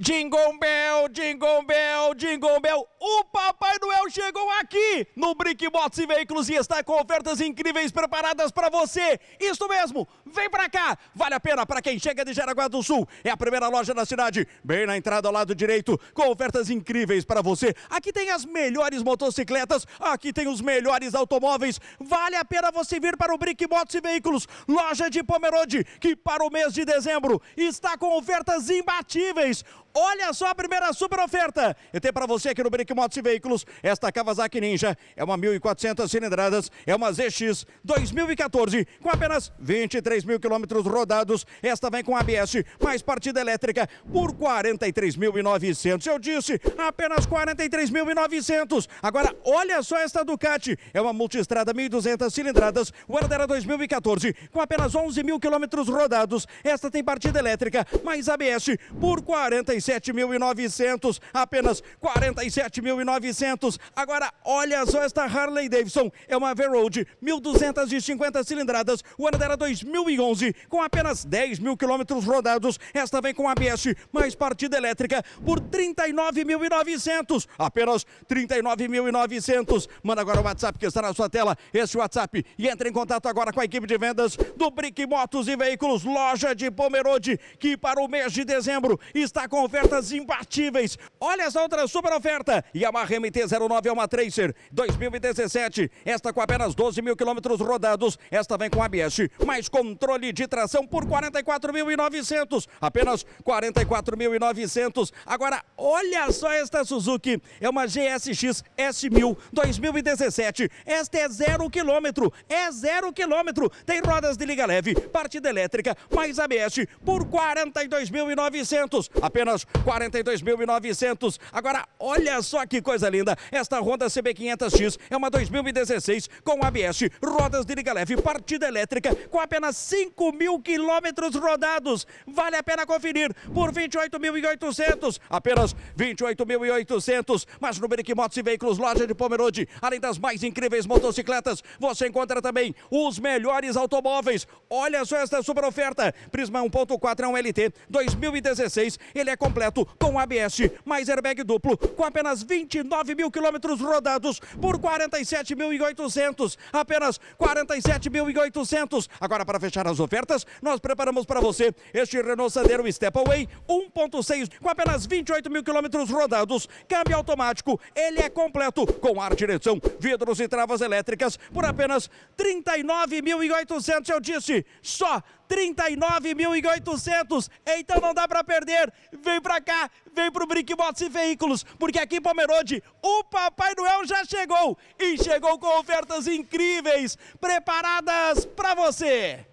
Jingle Bell, Jingle Bell, Jingle Bell. O Papai Noel chegou aqui no Brick Motos e Veículos e está com ofertas incríveis preparadas para você. Isso mesmo, vem para cá. Vale a pena para quem chega de Jaraguá do Sul. É a primeira loja da cidade, bem na entrada ao lado direito, com ofertas incríveis para você. Aqui tem as melhores motocicletas, aqui tem os melhores automóveis. Vale a pena você vir para o Brick Motos e Veículos, loja de Pomerode, que para o mês de dezembro está com ofertas imbatíveis. Olha só a primeira super oferta. Eu tenho para você aqui no Brick Motos e Veículos esta Kawasaki Ninja. É uma 1.400 cilindradas, é uma ZX 2014 com apenas 23 mil quilômetros rodados. Esta vem com ABS mais partida elétrica por 43.900. Eu disse apenas 43.900. Agora olha só esta Ducati. É uma multistrada 1.200 cilindradas, ano dela 2014 com apenas 11 mil quilômetros rodados. Esta tem partida elétrica mais ABS por 47 47.900, apenas 47.900. Agora, olha só esta Harley Davidson, é uma V-Road, 1.250 cilindradas, o ano dela 2011, com apenas 10 mil quilômetros rodados. Esta vem com ABS, mais partida elétrica, por 39.900, apenas 39.900. Manda agora o WhatsApp que está na sua tela, esse WhatsApp, e entre em contato agora com a equipe de vendas do Brick Motos e Veículos, loja de Pomerode, que para o mês de dezembro está com ofertas imbatíveis. Olha essa outra super oferta. Yamaha MT-09 é uma Tracer 2017. Esta com apenas 12 mil quilômetros rodados. Esta vem com ABS, mais controle de tração por 44.900. Apenas 44.900. Agora, olha só esta Suzuki. É uma GSX S1000 2017. Esta é zero quilômetro. É zero quilômetro. Tem rodas de liga leve, partida elétrica, mais ABS por 42.900. Apenas apenas 42.900. Agora, olha só que coisa linda. Esta Honda CB500X é uma 2016 com ABS, rodas de liga leve, partida elétrica, com apenas 5 mil quilômetros rodados. Vale a pena conferir por 28.800. Apenas 28.800. Mas no Brick Motos e Veículos, loja de Pomerode, além das mais incríveis motocicletas, você encontra também os melhores automóveis. Olha só esta super oferta. Prisma 1.4 é um LT 2016. Ele é completo com ABS, mais airbag duplo, com apenas 29 mil quilômetros rodados por 47.800. Apenas 47.800. Agora, para fechar as ofertas, nós preparamos para você este Renault Sandero Stepaway 1.6 com apenas 28 mil quilômetros rodados. Câmbio automático, ele é completo com ar, direção, vidros e travas elétricas por apenas 39.800. Eu disse, só 39.800. Então não dá para perder. Vem para cá, vem pro Brick Motos e Veículos, porque aqui em Pomerode o Papai Noel já chegou e chegou com ofertas incríveis preparadas para você.